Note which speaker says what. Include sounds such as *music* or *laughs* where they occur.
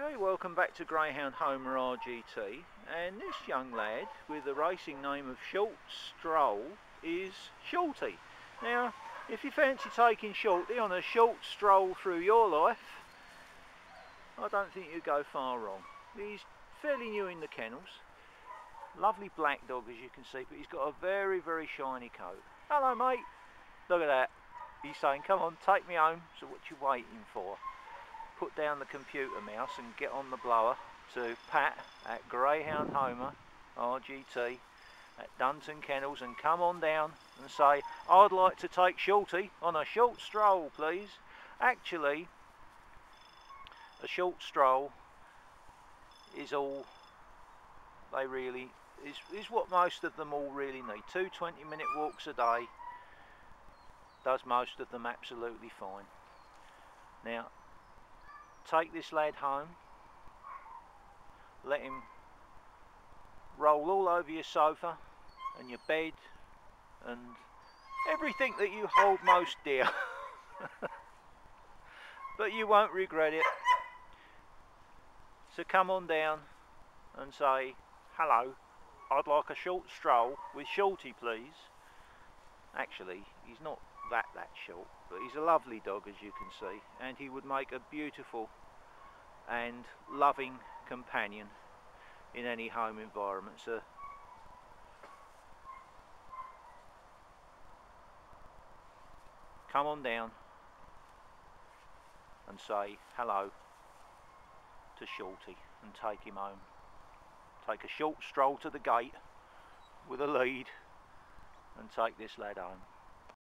Speaker 1: Okay, welcome back to Greyhound Homer RGT and this young lad with the racing name of Short Stroll is Shorty. Now if you fancy taking Shorty on a short stroll through your life I don't think you'd go far wrong. He's fairly new in the kennels, lovely black dog as you can see but he's got a very very shiny coat. Hello mate, look at that. He's saying come on take me home so what you waiting for? Put down the computer mouse and get on the blower to Pat at Greyhound Homer RGT at Dunton Kennels and come on down and say I'd like to take Shorty on a short stroll please. Actually a short stroll is all they really is, is what most of them all really need. Two 20 minute walks a day does most of them absolutely fine. Now take this lad home, let him roll all over your sofa and your bed and everything that you hold most dear. *laughs* but you won't regret it. So come on down and say, hello, I'd like a short stroll with Shorty please. Actually, he's not that that short but he's a lovely dog as you can see and he would make a beautiful and loving companion in any home environment so come on down and say hello to Shorty and take him home. Take a short stroll to the gate with a lead and take this lad home